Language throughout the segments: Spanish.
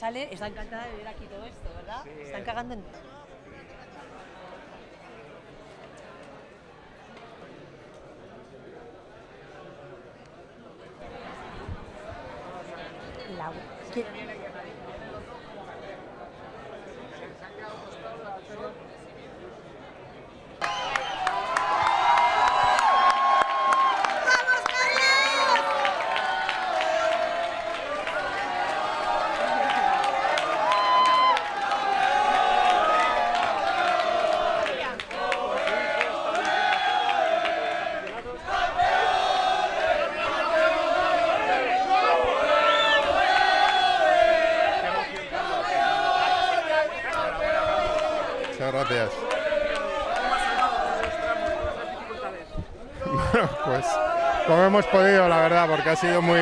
sale, está encantada de ver aquí todo esto, ¿verdad? Están cagando en... La... ¿Qué? Muchas gracias. Bueno, pues como hemos podido, la verdad, porque ha sido muy...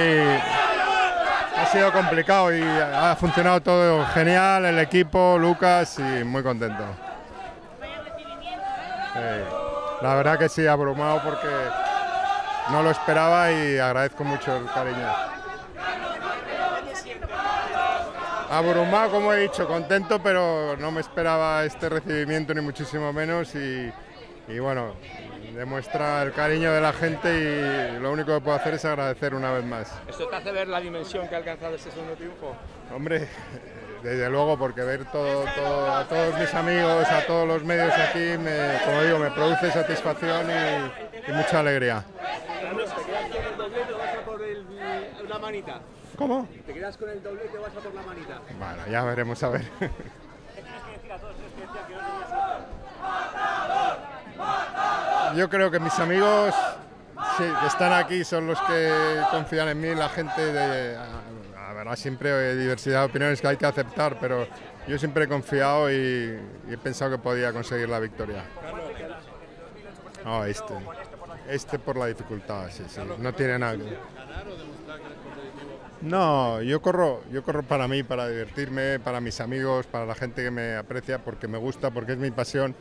Ha sido complicado y ha funcionado todo genial, el equipo, Lucas, y muy contento. La verdad que sí, abrumado porque no lo esperaba y agradezco mucho el cariño. Abrumado, como he dicho, contento, pero no me esperaba este recibimiento ni muchísimo menos y, y bueno, demuestra el cariño de la gente y lo único que puedo hacer es agradecer una vez más. ¿Esto te hace ver la dimensión que ha alcanzado este segundo triunfo? Hombre, desde luego, porque ver todo, todo- a todos mis amigos, a todos los medios aquí, me, como digo, me produce satisfacción y, y mucha alegría. ¿te quedas con el doblete o vas a por el- una manita? ¿Cómo? ¿Te quedas con el doblete o vas a por la manita? Bueno, ya veremos a ver. Yo creo que mis amigos sí, que están aquí son los que confían en mí, la gente de... A, a ver, siempre hay diversidad de opiniones que hay que aceptar, pero yo siempre he confiado y, y he pensado que podía conseguir la victoria. No, este. Este por la dificultad, sí, sí. No tiene nada que no, yo corro, yo corro para mí, para divertirme, para mis amigos, para la gente que me aprecia, porque me gusta, porque es mi pasión.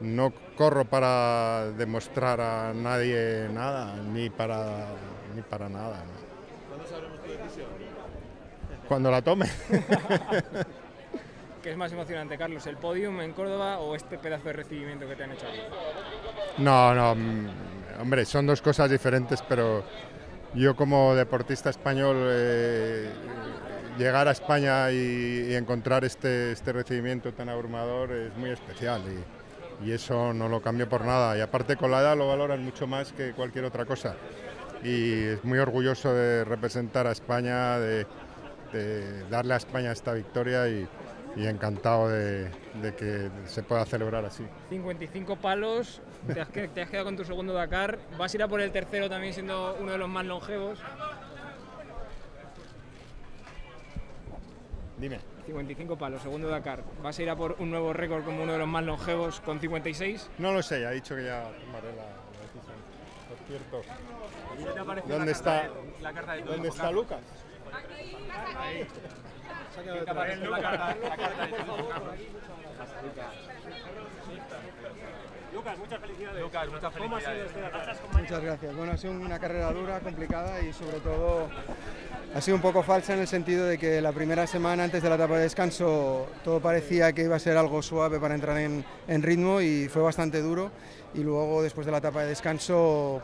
No corro para demostrar a nadie nada, ni para, ni para nada. ¿no? ¿Cuándo sabremos tu decisión? Cuando la tome. ¿Qué es más emocionante, Carlos? ¿El podium en Córdoba o este pedazo de recibimiento que te han hecho? No, no, mm, hombre, son dos cosas diferentes, pero yo como deportista español eh, llegar a España y, y encontrar este, este recibimiento tan abrumador es muy especial y, y eso no lo cambio por nada. Y aparte con la edad lo valoran mucho más que cualquier otra cosa. Y es muy orgulloso de representar a España, de, de darle a España esta victoria y, y encantado de, de que se pueda celebrar así. 55 palos, te has, que- te has quedado con tu segundo Dakar, vas a ir a por el tercero también siendo uno de los más longevos. Dime. 55 palos, segundo Dakar. ¿Vas a ir a por un nuevo récord como uno de los más longevos con 56? No lo sé, ha dicho que ya tomaré la, la decisión. Por cierto, ¿Qué te ha parecido ¿dónde la carta está, de- la carta de ¿dónde triunfo, está Carlos? Lucas? ¿Qué ha la carta, la carta? Lucas, muchas felicidades. Lucas, muchas felicidades. Muchas gracias. Bueno, ha sido una carrera dura, complicada y sobre todo ha sido un poco falsa en el sentido de que la primera semana antes de la etapa de descanso todo parecía que iba a ser algo suave para entrar en, en ritmo y fue bastante duro y luego después de la etapa de descanso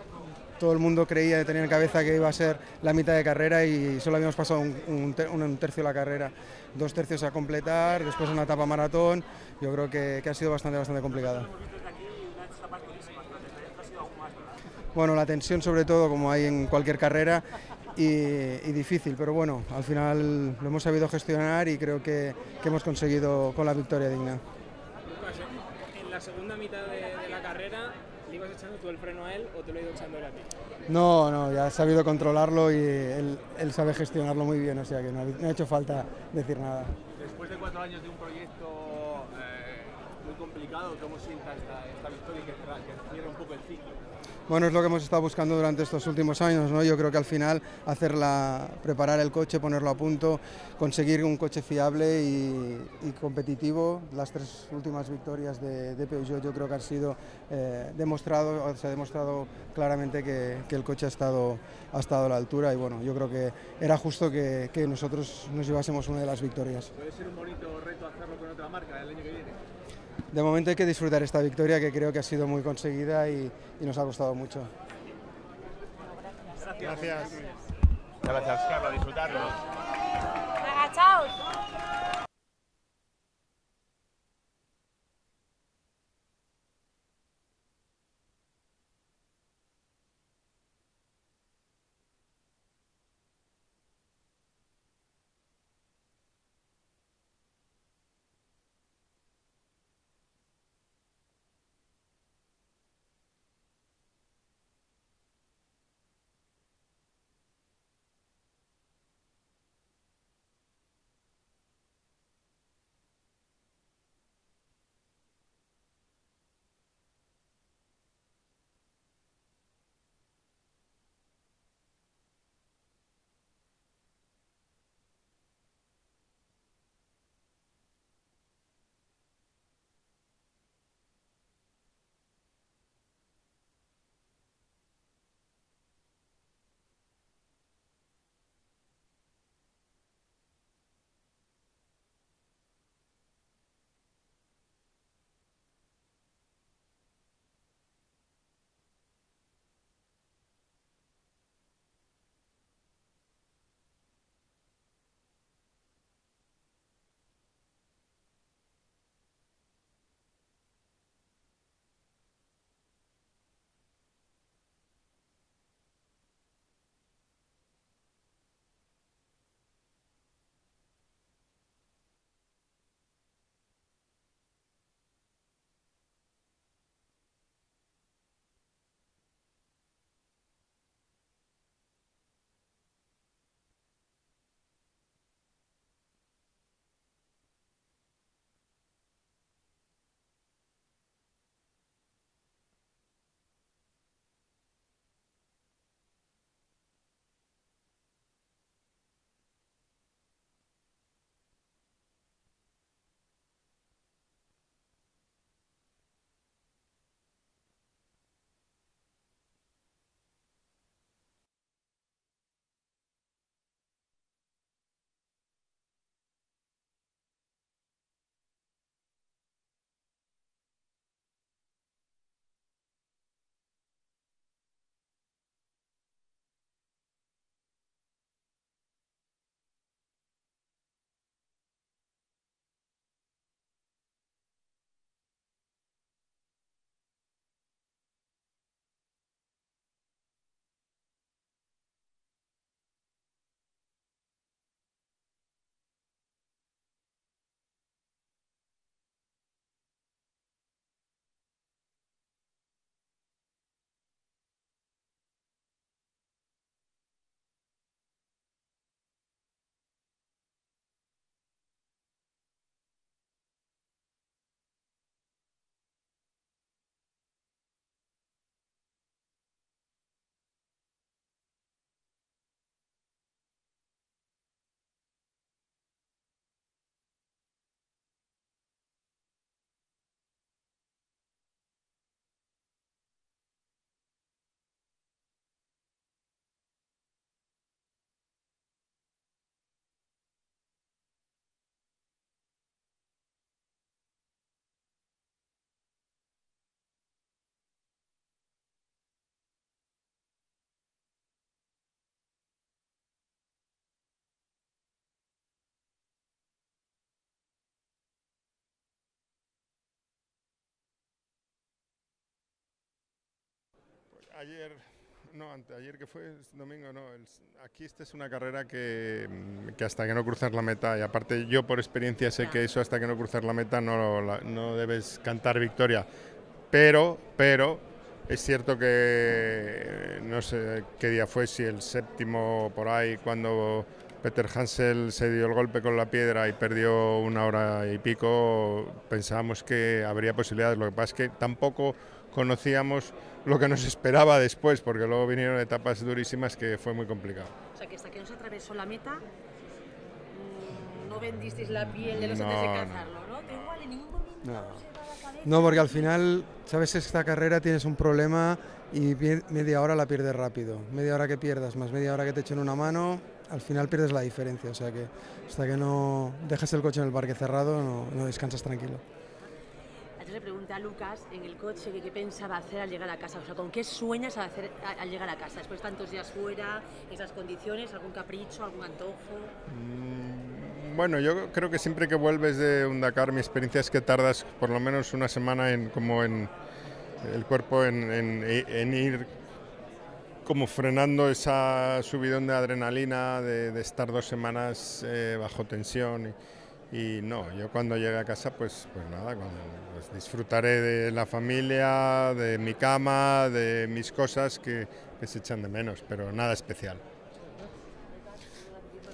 todo el mundo creía, tenía en cabeza que iba a ser la mitad de carrera y solo habíamos pasado un, un ter- un tercio de la carrera, dos tercios a completar, después una etapa maratón, yo creo que, ha sido bastante, bastante complicada. Bueno, la tensión sobre todo, como hay en cualquier carrera, y, difícil, pero bueno, al final lo hemos sabido gestionar y creo que, hemos conseguido con la victoria digna. En la segunda mitad de, ¿le ibas echando tú el freno a él o te lo he ido echando él a ti? No, no, ya he sabido controlarlo y él, él sabe gestionarlo muy bien, o sea que no ha, no ha hecho falta decir nada. Después de cuatro años de un proyecto complicado. ¿Cómo sienta esta, esta victoria que, cierra un poco el ciclo? Bueno, es lo que hemos estado buscando durante estos últimos años, ¿no? Yo creo que al final hacerla, preparar el coche, ponerlo a punto, conseguir un coche fiable y, y competitivo. Las tres últimas victorias de, de Peugeot yo creo que han sido eh, demostrado, se ha demostrado claramente que, que el coche ha estado, ha estado a la altura y bueno, yo creo que era justo que, que nosotros nos llevásemos una de las victorias. ¿Puede ser un bonito reto hacerlo con otra marca el año que viene? De momento hay que disfrutar esta victoria que creo que ha sido muy conseguida y, y nos ha costado mucho. Gracias. Gracias, Carlos, disfrutarlo. Agachaos. Ayer, no, anteayer que fue, domingo, no. el- aquí esta es una carrera que, mm, que hasta que no cruzas la meta, y aparte yo por experiencia sé que eso hasta que no cruzas la meta no, la- no debes cantar victoria. Pero, pero, es cierto que no sé qué día fue, si el séptimo por ahí, cuando Peter Hansel se dio el golpe con la piedra y perdió una hora y pico, pensábamos que habría posibilidades. Lo que pasa es que tampoco conocíamos lo que nos esperaba después, porque luego vinieron etapas durísimas que fue muy complicado. O sea, que hasta que no se atravesó la meta, mm, no vendisteis la piel de los No, antes de no. cazarlo, ¿no? Da igual, en ningún momento No. No, porque al final, sabes, esta carrera tienes un problema y media hora la pierdes rápido. Media hora que pierdas, más media hora que te echen una mano, al final pierdes la diferencia. O sea que hasta que no dejas el coche en el parque cerrado, no, no descansas tranquilo. Antes le pregunté a Lucas en el coche que qué pensaba hacer al llegar a casa. O sea, ¿con qué sueñas al, hacer, al llegar a casa? Después de tantos días fuera, esas condiciones, algún capricho, algún antojo. Mm, Bueno, yo creo que siempre que vuelves de un Dakar, mi experiencia es que tardas por lo menos una semana en como en el cuerpo en, en- en ir como frenando esa subidón de adrenalina de, de estar dos semanas eh, bajo tensión y, y no, yo cuando llegue a casa pues, pues nada, pues disfrutaré de la familia, de mi cama, de mis cosas que, que se echan de menos, pero nada especial.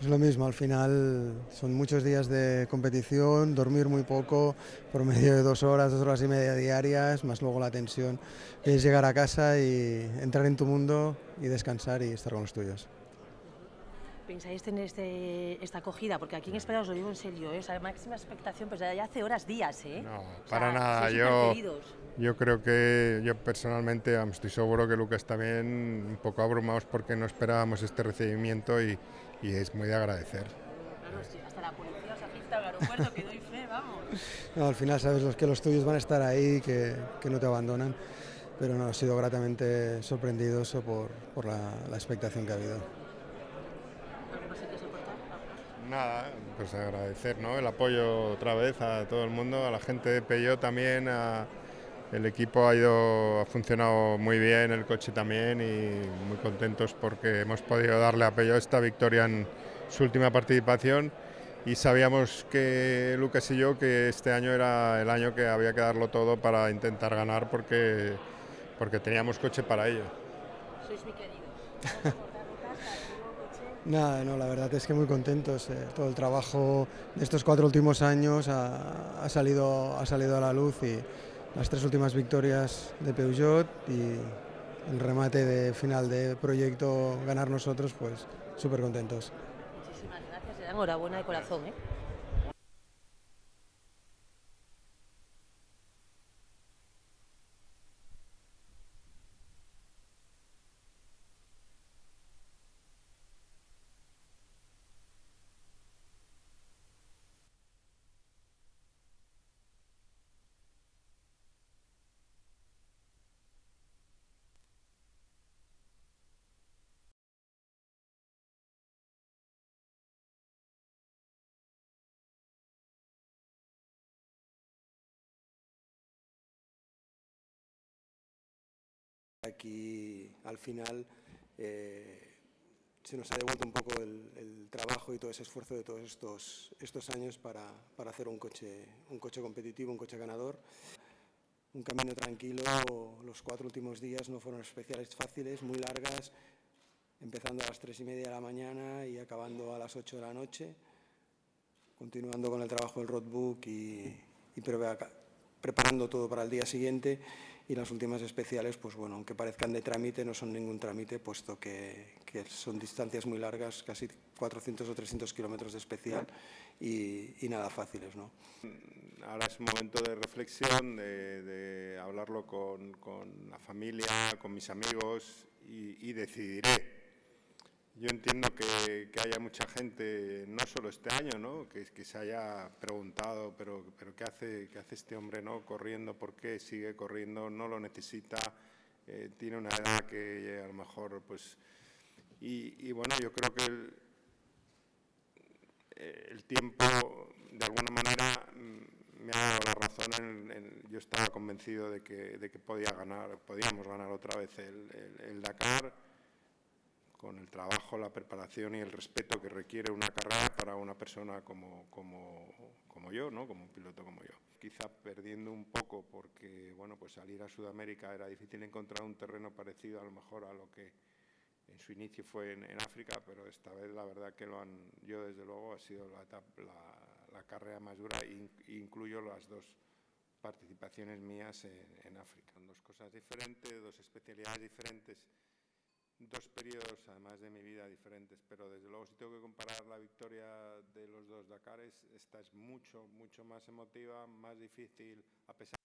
Es lo mismo, al final son muchos días de competición, dormir muy poco, por medio de dos horas, dos horas y media diarias, más luego la tensión. Es llegar a casa y entrar en tu mundo y descansar y estar con los tuyos. ¿Pensáis tener este, esta acogida? Porque aquí en España os lo digo en serio, ¿eh? o sea, máxima expectación, pues ya hace horas, días, ¿eh? No, O sea, para nada. Yo, yo creo que yo personalmente estoy seguro que Lucas también un poco abrumados porque no esperábamos este recibimiento y, y es muy de agradecer. Claro, sí, hasta la policía os ha citado al aeropuerto, que doy fe, vamos. No, al final sabes los que los tuyos van a estar ahí, que, que no te abandonan, pero no, he sido gratamente sorprendidos por, por la, la expectación que ha habido. ¿Algo más que quieras aportar? Nada, pues agradecer ¿no? el apoyo otra vez a todo el mundo, a la gente de Peugeot también, a- el equipo ha ido, ha funcionado muy bien, el coche también y muy contentos porque hemos podido darle a Peugeot esta victoria en su última participación y sabíamos que Lucas y yo que este año era el año que había que darlo todo para intentar ganar porque, porque teníamos coche para ello. Sois muy queridos. ¿Vamos a aportar, Lucas, al nuevo coche? Nada, no, la verdad es que muy contentos. eh, todo el trabajo de estos cuatro últimos años ha, salido, ha salido a la luz y las tres últimas victorias de Peugeot y el remate de final de proyecto ganar nosotros, pues súper contentos. Muchísimas gracias, enhorabuena de corazón, ¿eh? Aquí al final eh, se nos ha devuelto un poco el, el trabajo y todo ese esfuerzo de todos estos, estos años para, para hacer un coche, un coche competitivo, un coche ganador. Un camino tranquilo, los cuatro últimos días no fueron especiales fáciles, muy largas, empezando a las tres y media de la mañana y acabando a las ocho de la noche, continuando con el trabajo del roadbook y, y prepara- preparando todo para el día siguiente. Y las últimas especiales, pues bueno, aunque parezcan de trámite, no son ningún trámite, puesto que, son distancias muy largas, casi 400 o 300 kilómetros de especial y, nada fáciles, ¿no? Ahora es un momento de reflexión, de, hablarlo con, la familia, con mis amigos y decidiré. Yo entiendo que, haya mucha gente, no solo este año, ¿no? que, se haya preguntado, pero, pero ¿qué, hace, ¿qué hace este hombre no? corriendo? ¿Por qué sigue corriendo? ¿No lo necesita? Eh, tiene una edad que a lo mejor, pues... Y, y bueno, yo creo que el, el tiempo, de alguna manera, me ha dado la razón. En, en- yo estaba convencido de que, de que podía ganar, podíamos ganar otra vez el- el Dakar con el trabajo, la preparación y el respeto que requiere una carrera para una persona como, como, como yo, ¿no? como un piloto como yo. Quizá perdiendo un poco porque bueno, pues salir a Sudamérica era difícil encontrar un terreno parecido a lo mejor a lo que en su inicio fue en, en África, pero esta vez la verdad que lo han, yo desde luego ha sido la, la, la carrera más dura, in- incluyo las dos participaciones mías en, en África. Dos cosas diferentes, dos especialidades diferentes, dos periodos además de mi vida diferentes, pero desde luego si tengo que comparar la victoria de los dos Dakares, esta es mucho, mucho más emotiva, más difícil, a pesar